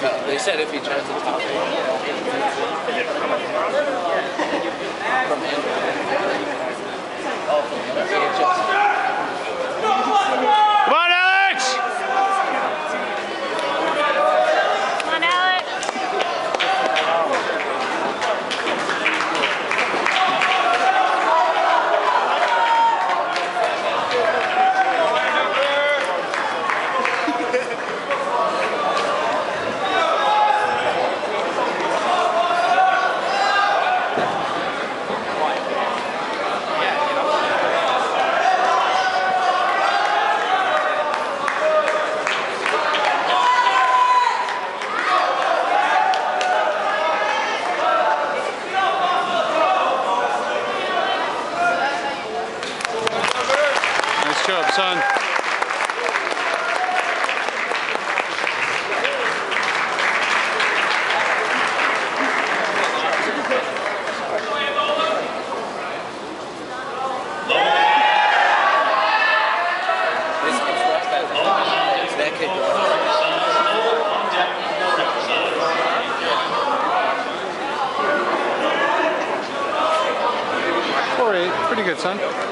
they said if he tries to top it. From Come Four eight, pretty good, son.